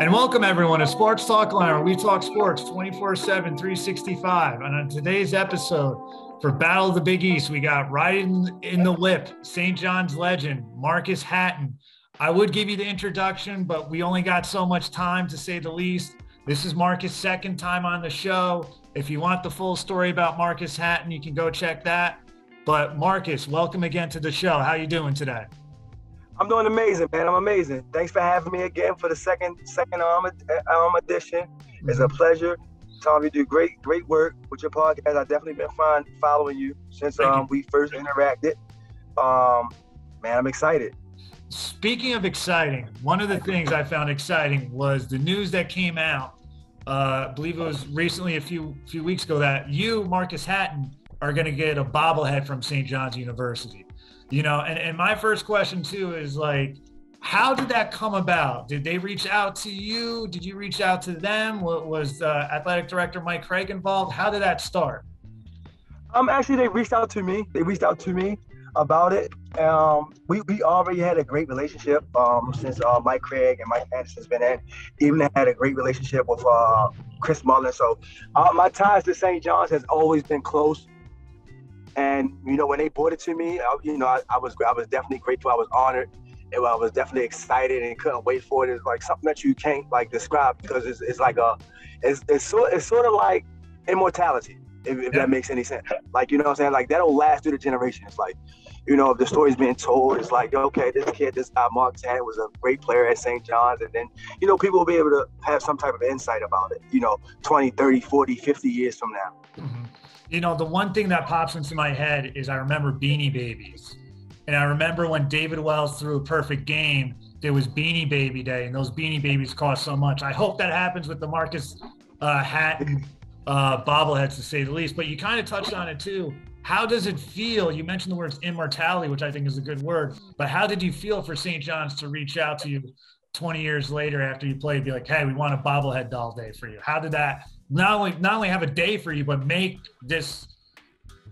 And welcome everyone to Sports Talk Line, where we talk sports 24 7, 365. And on today's episode for Battle of the Big East, we got riding in the whip, St. John's legend, Marcus Hatten. I would give you the introduction, but we only got so much time to say the least. This is Marcus' second time on the show. If you want the full story about Marcus Hatten, you can go check that. But Marcus, welcome again to the show. How you doing today? I'm doing amazing, man. I'm amazing. Thanks for having me again for the second second um, um edition. It's a mm-hmm. pleasure. Tom, you do great great work with your podcast. I've definitely been fine following you since um, we first interacted. Um, man, I'm excited. Speaking of exciting, one of the things I found exciting was the news that came out. Uh, I believe it was recently, a few few weeks ago, that you, Marcus Hatten, are going to get a bobblehead from St. John's University you know and, and my first question too is like how did that come about? Did they reach out to you? Did you reach out to them? Was uh, athletic director mike cragg involved? How did that start? Um actually they reached out to me. They reached out to me about it. Um we, we already had a great relationship um since uh, mike cragg and mike anderson's been in. Even had a great relationship with uh chris mullin so uh, my ties to st john's has always been close and you know, when they brought it to me, I, you know, I, I, was I was definitely grateful. I was honored. And I was definitely excited and couldn't wait for it. It's like something that you can't like describe because it's, it's like a, it's it's sort it's sort of like immortality, if, if yeah. that makes any sense. Like you know what I'm saying? Like that'll last through the generations. Like, you know, if the story's being told, it's like okay, this kid, this guy Mark Tan was a great player at St. John's, and then you know people will be able to have some type of insight about it. You know, 20, 30, 40, 50 years from now. Mm-hmm you know, the one thing that pops into my head is I remember Beanie Babies. And I remember when David Wells threw a perfect game, there was Beanie Baby Day, and those Beanie Babies cost so much. I hope that happens with the Marcus uh, Hatten uh, bobbleheads, to say the least. But you kind of touched on it too. How does it feel? You mentioned the words immortality, which I think is a good word. But how did you feel for St. John's to reach out to you 20 years later after you played, be like, hey, we want a bobblehead doll day for you? How did that not only not only have a day for you, but make this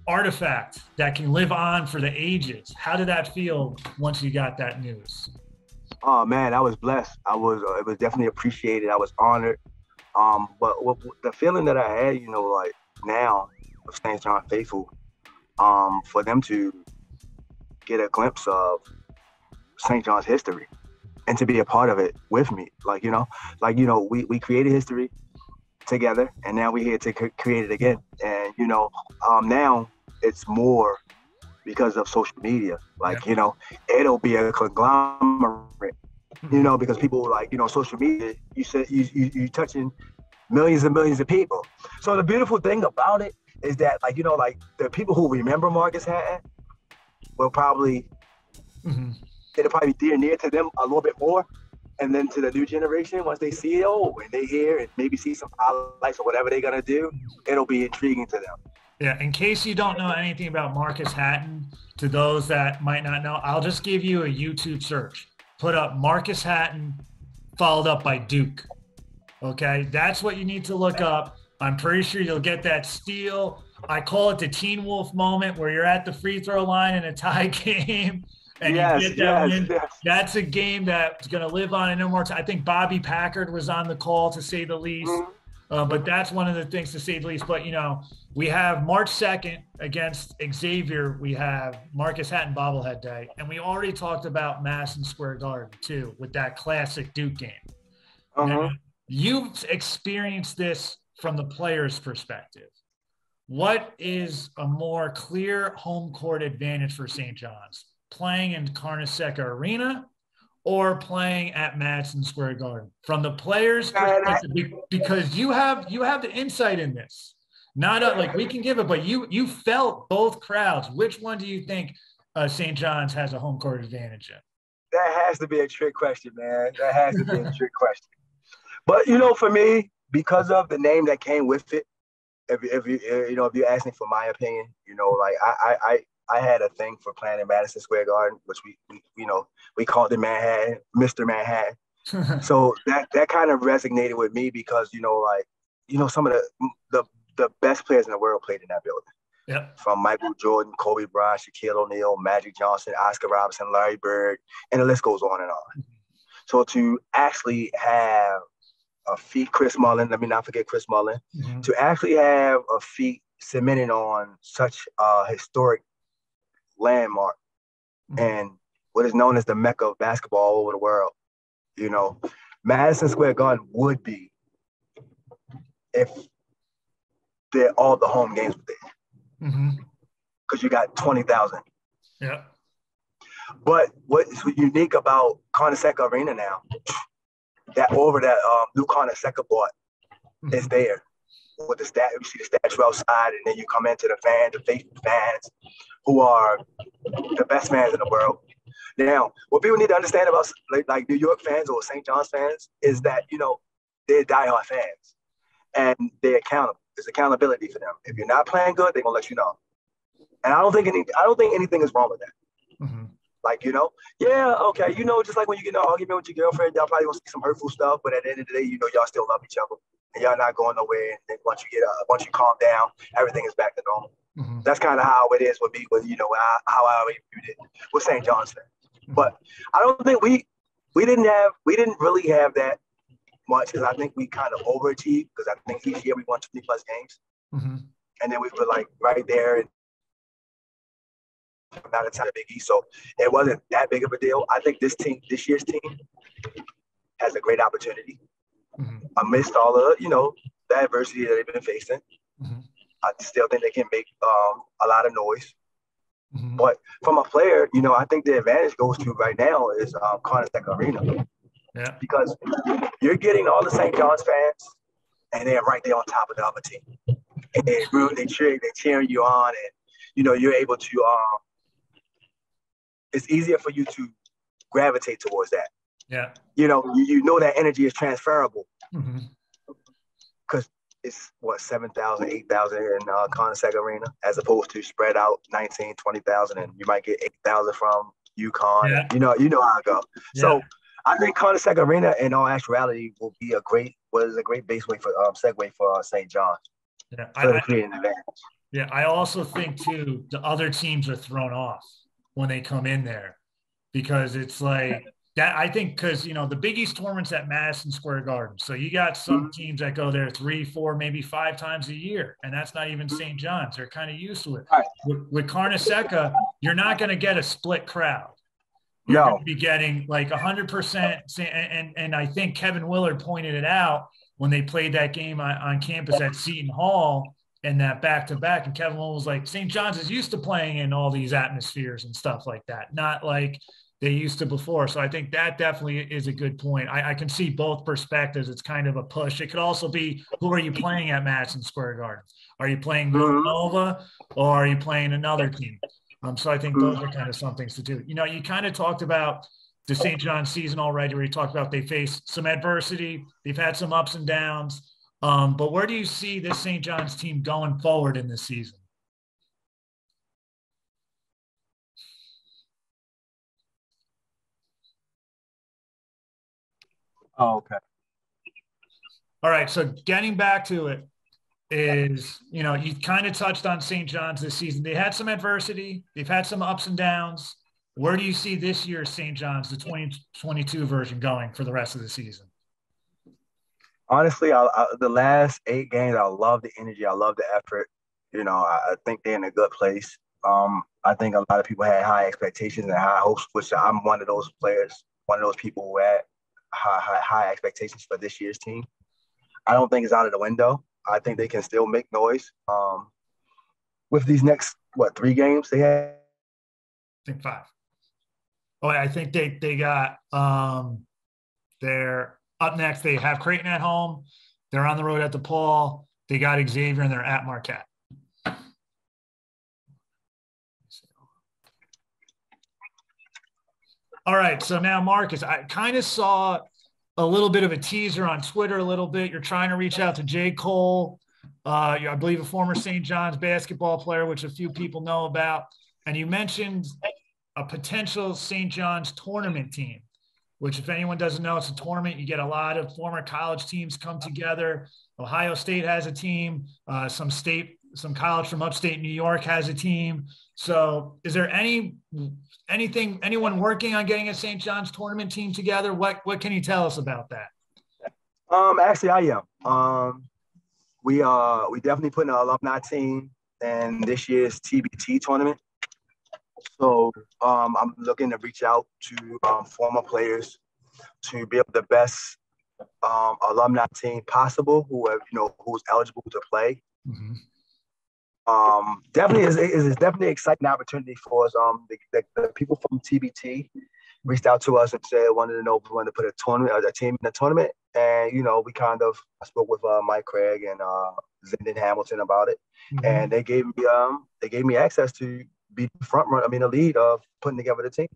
artifact that can live on for the ages. How did that feel once you got that news? Oh man, I was blessed. I was uh, it was definitely appreciated. I was honored. Um, but what, the feeling that I had, you know, like now of St. John faithful, um, for them to get a glimpse of St. John's history and to be a part of it with me, like you know, like you know, we we created history together, and now we're here to create it again. And you know, um, now it's more because of social media. Like yeah. you know, it'll be a conglomerate. You know, because people like you know social media. You said you you you touching millions and millions of people. So the beautiful thing about it is that like you know like the people who remember Marcus Hatten will probably mm-hmm. it'll probably be dear near to them a little bit more and then to the new generation, once they see it, oh, and they hear and maybe see some highlights or whatever they're gonna do, it'll be intriguing to them. Yeah. In case you don't know anything about Marcus Hatten, to those that might not know, I'll just give you a YouTube search. Put up Marcus Hatten, followed up by Duke. Okay, that's what you need to look up. I'm pretty sure you'll get that steal. I call it the Teen Wolf moment where you're at the free throw line in a tie game and yes, you get that yes, win. Yes. That's a game that's going to live on in no more time. I think Bobby Packard was on the call to say the least. Mm-hmm. Uh, but that's one of the things to say the least. But you know, we have March 2nd against Xavier. We have Marcus Hatten bobblehead day, and we already talked about Madison Square Garden too with that classic Duke game. Uh-huh. You've experienced this from the player's perspective. What is a more clear home court advantage for St. John's? playing in Carnesecca Arena or playing at Madison Square Garden from the players perspective, because you have you have the insight in this. Not a, like we can give it, but you you felt both crowds. Which one do you think uh, St. John's has a home court advantage in? That has to be a trick question, man. That has to be a trick question. But you know, for me, because of the name that came with it, if, if you you know if you ask me for my opinion, you know, like I I I had a thing for playing in Madison Square Garden, which we, we you know, we called it Manhattan, Mr. Manhattan. so that that kind of resonated with me because you know, like, you know, some of the the the best players in the world played in that building. Yep. From Michael Jordan, Kobe Bryant, Shaquille O'Neal, Magic Johnson, Oscar Robertson, Larry Bird, and the list goes on and on. Mm-hmm. So to actually have a feat Chris Mullin. Let me not forget Chris Mullin. Mm-hmm. To actually have a feat cemented on such a historic landmark mm-hmm. and what is known as the mecca of basketball all over the world. You know, Madison Square Garden would be if all the home games were there. Because mm-hmm. you got 20,000. Yeah. But what's unique about Carnesecca Arena now, that over that um, new Carnesecca bought mm-hmm. is there with the stat. You see the statue outside, and then you come into the fans, the faithful fans, who are the best fans in the world. Now, what people need to understand about like, like New York fans or St. John's fans is that you know they're diehard fans, and they're accountable. There's accountability for them. If you're not playing good, they're gonna let you know. And I don't think any, I don't think anything is wrong with that. Mm-hmm. Like, you know, yeah, okay, you know, just like when you get in an argument with your girlfriend, y'all probably gonna see some hurtful stuff, but at the end of the day, you know, y'all still love each other and y'all not going nowhere. And then once you get uh, once you calm down, everything is back to normal. Mm-hmm. That's kind of how it is with me, with you know, I, how I always viewed it with St. John's Mm-hmm. But I don't think we we didn't have we didn't really have that much because I think we kind of overachieved because I think each year we won 20 plus games. Mm-hmm. And then we were like right there and amount of time Big East. So it wasn't that big of a deal. I think this team, this year's team, has a great opportunity mm-hmm. amidst all the, you know, the adversity that they've been facing. Mm-hmm. I still think they can make um, a lot of noise. Mm-hmm. But from a player, you know, I think the advantage goes to right now is um, Carnesecca Arena. Yeah. Because you're getting all the St. John's fans, and they're right there on top of the other team. And they really they cheer, they cheering you on, and you know you're able to. Um, it's easier for you to gravitate towards that. Yeah. You know, you, you know that energy is transferable. Because mm-hmm. it's what 7,000, 8,000 in uh, Carnesecca Arena, as opposed to spread out 19, 20,000, and you might get 8,000 from UConn. Yeah. You know, you know how I go. Yeah. So I think Carnesecca Arena, in all actuality, will be a great was a great baseway for um, segue for uh, St. John. Yeah, I, I, yeah. I also think too the other teams are thrown off when they come in there because it's like that. I think because you know the Big East tournaments at Madison Square Garden, so you got some mm-hmm. teams that go there three, four, maybe five times a year, and that's not even St. John's. They're kind of used to it. Right. With, with Carnesecca, you're not going to get a split crowd you're no. going to be getting like 100%. And, and, and I think Kevin Willard pointed it out when they played that game on, on campus at Seton Hall and that back to back. And Kevin Willard was like, St. John's is used to playing in all these atmospheres and stuff like that, not like they used to before. So I think that definitely is a good point. I, I can see both perspectives. It's kind of a push. It could also be who are you playing at Madison Square Garden? Are you playing mm-hmm. Villanova or are you playing another team? Um, so I think those are kind of some things to do. You know, you kind of talked about the St. John season already, where you talked about they faced some adversity, they've had some ups and downs. Um, but where do you see this St. John's team going forward in this season? Oh, okay. All right. So getting back to it, is you know you kind of touched on St. John's this season. They had some adversity. They've had some ups and downs. Where do you see this year's St. John's, the 2022 version, going for the rest of the season? Honestly, I, I, the last eight games, I love the energy. I love the effort. You know, I, I think they're in a good place. Um, I think a lot of people had high expectations and high hopes, which I'm one of those players, one of those people who had high, high, high expectations for this year's team. I don't think it's out of the window. I think they can still make noise. Um, with these next what three games they have? I think five. Oh, I think they they got um, they're up next. They have Creighton at home. They're on the road at DePaul. They got Xavier and they're at Marquette. All right, so now Marcus, I kind of saw a little bit of a teaser on Twitter, a little bit. You're trying to reach out to J. Cole, uh, I believe a former St. John's basketball player, which a few people know about. And you mentioned a potential St. John's tournament team, which, if anyone doesn't know, it's a tournament. You get a lot of former college teams come together. Ohio State has a team, uh, some state, some college from upstate New York has a team. So, is there any anything anyone working on getting a St. John's tournament team together? What what can you tell us about that? Um, actually, I am. Um, we uh we definitely put an alumni team in this year's TBT tournament. So um, I'm looking to reach out to um, former players to build the best um, alumni team possible, who have you know who's eligible to play. Mm-hmm. Um, definitely is is definitely an exciting opportunity for us. Um, the, the, the, people from TBT reached out to us and said wanted to know if we wanted to put a tournament, a team in the tournament, and you know we kind of I spoke with uh, Mike Cragg and uh, Hamilton about it, mm-hmm. and they gave me um they gave me access to be the front runner. I mean the lead of putting together the team.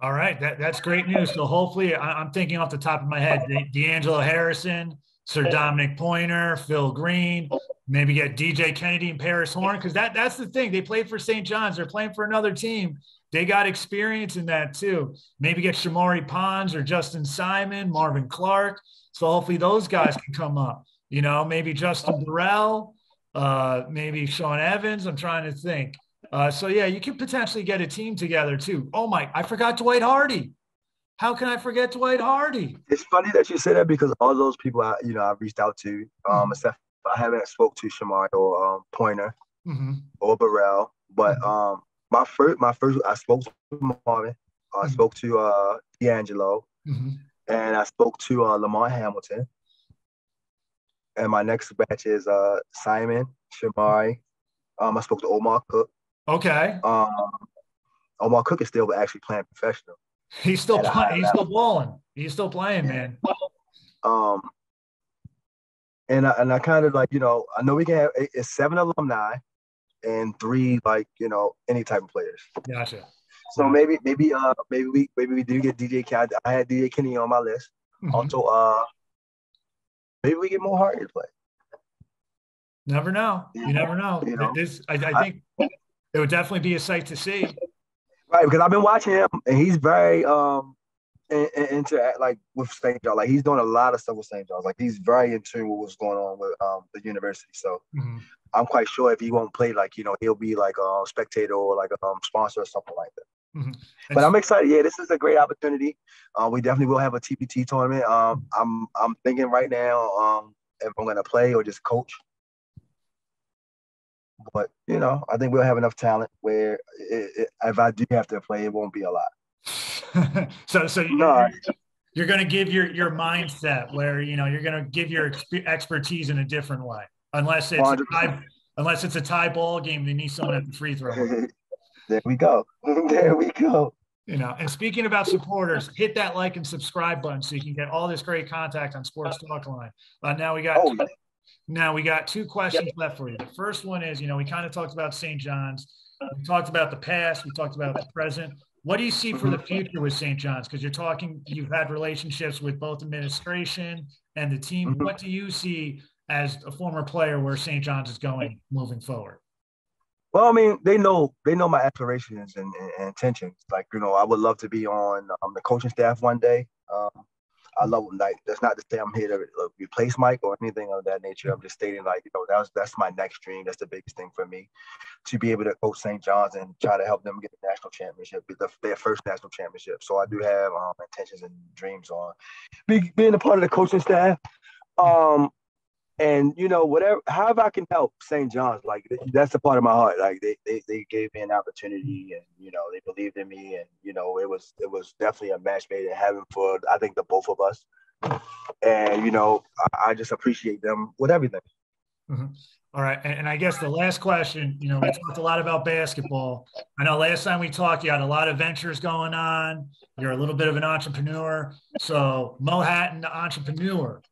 All right, that, that's great news. So hopefully, I, am thinking off the top of my head, D'Angelo Harrison, Sir'Dominic Pointer, Phil Greene, maybe get DJ Kennedy and Paris Horne because that that's the thing. They played for St. John's. They're playing for another team. They got experience in that too. Maybe get Shamorie Ponds or Justin Simon, Marvin Clark. So hopefully those guys can come up. You know, maybe Justin Burrell, uh, maybe Sean Evans. I'm trying to think. Uh, so yeah, you can potentially get a team together too. Oh my, I forgot Dwight Hardy. How can I forget Dwight Hardy? It's funny that you say that because all those people I, you know, I reached out to, um, mm-hmm. except I haven't spoke to Shamar or um, Pointer mm-hmm. or Burrell, but mm-hmm. um, my first, my first, I spoke to Marvin, I mm-hmm. spoke to uh, D'Angelo, mm-hmm. and I spoke to uh, Lamar Hamilton. And my next batch is uh, Simon, Shamari. Um, I spoke to Omar Cook. Okay. Um, Omar Cook is still actually playing professional. He's still playing. He's still balling. He's still playing, man. Um, and I, and I kind of like you know I know we can have it's seven alumni, and three like you know any type of players. Gotcha. So maybe maybe uh maybe we maybe we do get DJ Kenny. I had DJ Kenny on my list. Mm-hmm. Also uh maybe we get more Hardy to play. Never know. You never know. You know? This I, I think I, it would definitely be a sight to see. Right, because I've been watching him, and he's very um into like with St. John. Like he's doing a lot of stuff with St. John's. Like he's very in tune with what's going on with um the university. So mm-hmm. I'm quite sure if he won't play, like you know, he'll be like a spectator or like a um, sponsor or something like that. Mm-hmm. But I'm excited. Yeah, this is a great opportunity. Uh, we definitely will have a TBT tournament. Um, I'm I'm thinking right now um, if I'm gonna play or just coach. But you know, I think we'll have enough talent where it, it, if I do have to play, it won't be a lot. so, so you, no, you're going to give your your mindset where you know you're going to give your expertise in a different way, unless it's a tie, unless it's a tie ball game. They need someone at the free throw. there we go. there we go. You know, and speaking about supporters, hit that like and subscribe button so you can get all this great contact on Sports Talk Line. Uh, now we got oh, now we got two questions yep. left for you. The first one is, you know, we kind of talked about St. John's. We talked about the past. We talked about the present. What do you see for the mm-hmm. future with St. John's? Because you're talking, you've had relationships with both administration and the team. Mm-hmm. What do you see as a former player where St. John's is going moving forward? Well, I mean, they know they know my aspirations and, and, and intentions. Like, you know, I would love to be on um, the coaching staff one day. Um, I love like that's not to say I'm here to replace Mike or anything of that nature. I'm just stating like you know that's that's my next dream. That's the biggest thing for me to be able to coach St. John's and try to help them get the national championship, the, their first national championship. So I do have um, intentions and dreams on be, being a part of the coaching staff. Um, and you know whatever however i can help st john's like that's a part of my heart like they, they they gave me an opportunity and you know they believed in me and you know it was it was definitely a match made in heaven for i think the both of us. And you know i, I just appreciate them with everything. Mm-hmm. All right and, and i guess the last question you know we talked a lot about basketball. I know last time we talked you had a lot of ventures going on. You're a little bit of an entrepreneur. So moe hatten the entrepreneur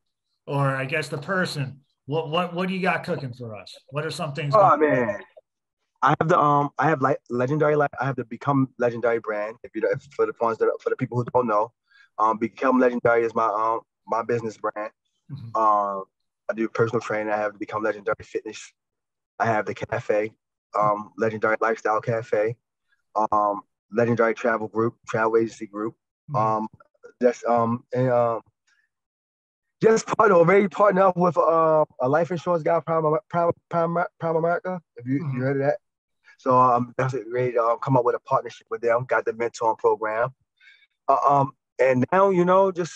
or I guess the person. What what what do you got cooking for us? What are some things? Oh man, I have the um I have like legendary like I have the become legendary brand. If you if, for the ones that for the people who don't know, um become legendary is my um my business brand. Mm-hmm. Um I do personal training. I have become legendary fitness. I have the cafe, um legendary lifestyle cafe, um legendary travel group, travel agency group. Mm-hmm. Um that's um and um just partner already partnered up with uh, a life insurance guy, Prime, Prime, Prime, Primerica. If you, mm-hmm. you heard of that, so I'm um, definitely ready to uh, come up with a partnership with them. Got the mentoring program, uh, um, and now you know just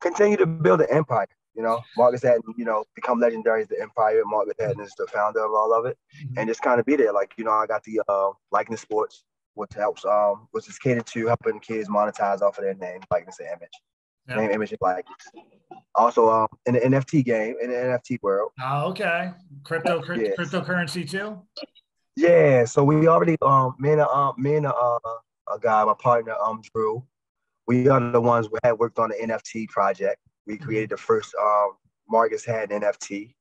continue to build an empire. You know, Marcus Hatten, you know, become legendary as the empire. Marcus Hatten is the founder of all of it, mm-hmm. and just kind of be there. Like, you know, I got the uh, likeness sports, which helps, um, which is catered to helping kids monetize off of their name, likeness, and image. Yep. Name, image, and likeness. Also, um, in the NFT game, in the NFT world. Oh, okay. Crypto, yes. cryptocurrency too. Yeah. So we already, um, me and um, me and uh, a guy, my partner, um, Drew, we are the ones who had worked on the NFT project. We mm-hmm. created the first um, Marcus Hatten NFT.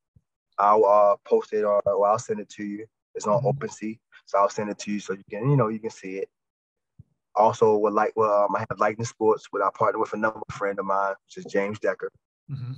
I'll uh, post it or, or I'll send it to you. It's on mm-hmm. OpenSea, so I'll send it to you so you can, you know, you can see it. Also, with like, well, um, I have Lightning Sports, with I partner with another friend of mine, which is James Decker, mm-hmm.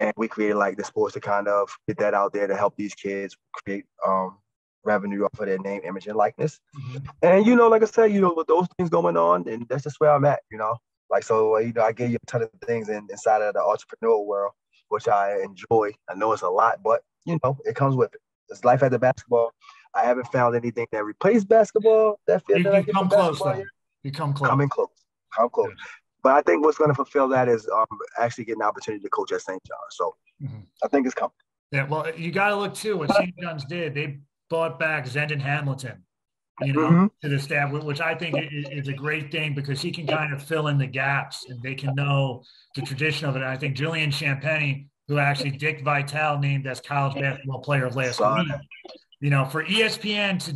and we created like the sports to kind of get that out there to help these kids create um, revenue off of their name, image, and likeness. Mm-hmm. And you know, like I said, you know, with those things going on, and that's just where I'm at. You know, like so, uh, you know, I gave you a ton of things in, inside of the entrepreneurial world, which I enjoy. I know it's a lot, but you know, it comes with it. It's life after basketball. I haven't found anything that replaced basketball. That feels you, you come close. Though. You come close. Coming close. Come close. Yeah. But I think what's going to fulfill that is um, actually getting an opportunity to coach at St. John. So mm-hmm. I think it's coming. Yeah, well, you got to look too what St. John's did. They brought back Zendon Hamilton, you know, mm-hmm. to the staff, which I think is a great thing because he can kind of fill in the gaps and they can know the tradition of it. I think Julian Champagnie, who actually Dick Vitale named as college basketball player of last week, you know, for ESPN to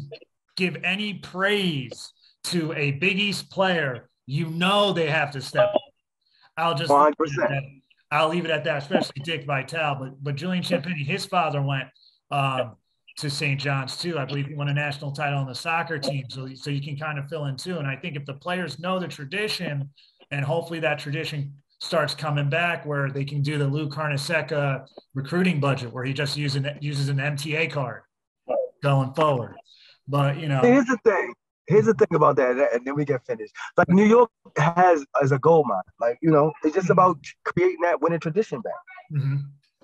give any praise to a Big East player, you know they have to step up. I'll just 100%. I'll leave it at that, especially Dick Vitale. But but Julian Champagnie, his father went um, to St. John's too. I believe he won a national title on the soccer team, so so you can kind of fill in too. And I think if the players know the tradition, and hopefully that tradition starts coming back, where they can do the Lou Carnesecca recruiting budget, where he just uses uses an MTA card going forward. But you know, here's the thing. Here's the thing about that, and then we get finished. Like New York has as a gold mine. Like you know, it's just mm-hmm. about creating that winning tradition back. Mm-hmm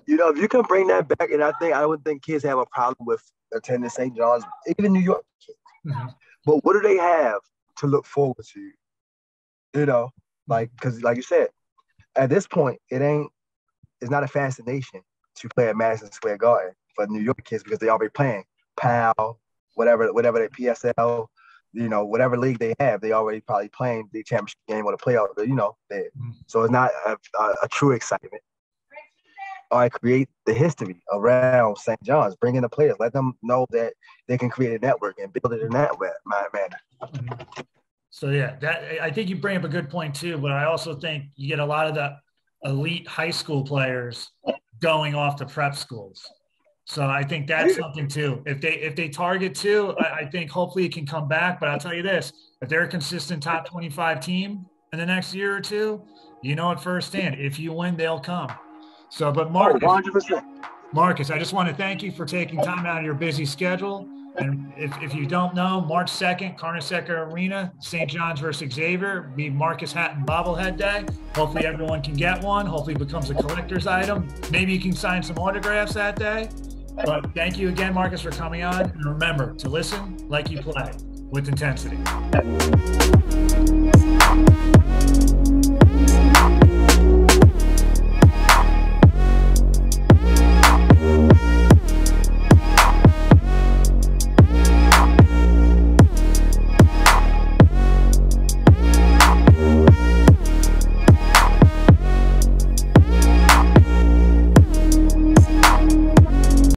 you know, if you can bring that back, and I think I would think kids have a problem with attending St. John's, even New York kids. Mm-hmm. But what do they have to look forward to? You know, like because like you said, at this point, it ain't it's not a fascination to play at Madison Square Garden for New York kids because they already playing PAL, whatever, whatever the PSL, you know, whatever league they have, they already probably playing the championship game or the playoff, you know. Mm-hmm. So it's not a, a, a true excitement. I create the history around St. John's, bring in the players, let them know that they can create a network and build it in that way, my manner. So yeah, that I think you bring up a good point too, but I also think you get a lot of the elite high school players going off to prep schools. So I think that's something too. If they if they target two, I, I think hopefully it can come back. But I'll tell you this: if they're a consistent top twenty five team in the next year or two, you know it firsthand. If you win, they'll come. So, but Marcus, oh, Marcus, I just want to thank you for taking time out of your busy schedule. And if, if you don't know, March 2nd, Carnesecca Arena, St. John's versus Xavier, be Marcus Hatten bobblehead day. Hopefully everyone can get one. Hopefully it becomes a collector's item. Maybe you can sign some autographs that day. But thank you again, Marcus, for coming on. And remember to listen like you play with intensity.